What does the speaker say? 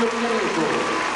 Lukaku.